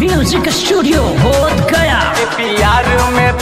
Music studio बोध गया। प्यार में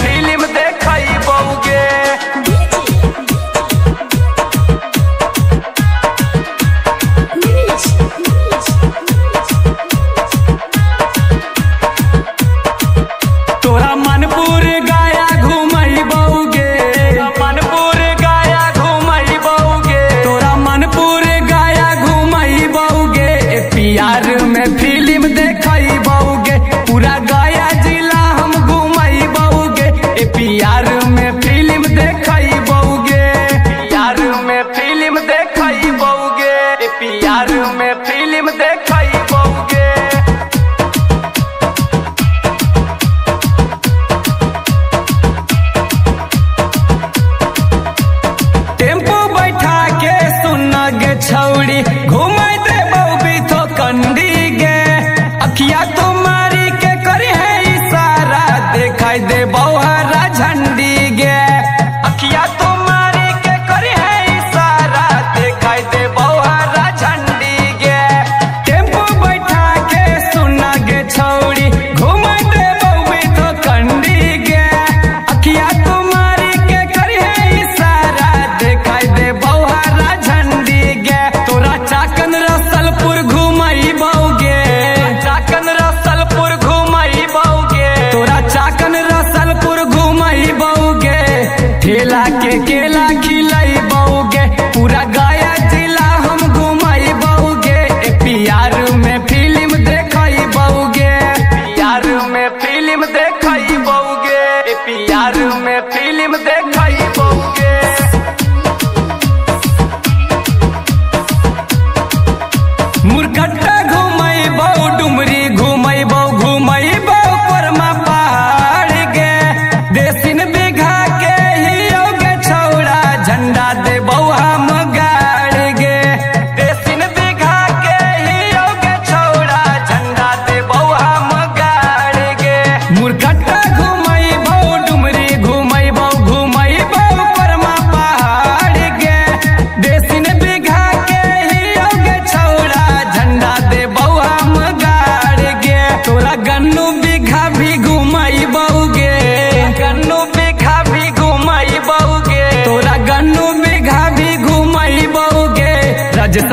के केला खिलाई बऊगे पूरा गया जिला हम घुमाई बऊगे प्यार में फ़िल्म देखाई बऊगे प्यार में फ़िल्म देखाई बऊगे प्यार में फ़िल्म देखाई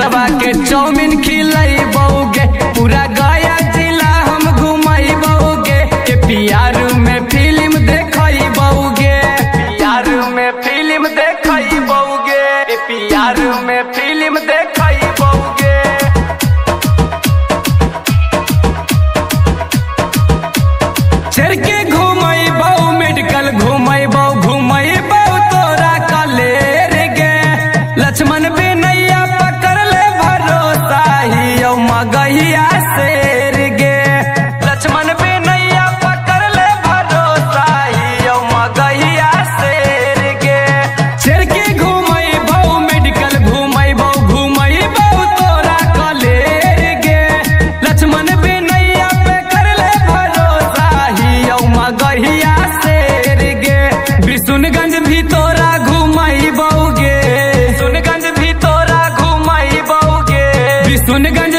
बेटवा के चौमिन चाउमीन बहुगे पूरा गया जिला हम घुमैबोगे। के प्यार में फ़िल्म देखैबोगे प्यार में फ़िल्म देखैबोगे प्यार में फ़िल्म देखैबोगे चढ़ के बहु मेडिकल घुमैबो। gun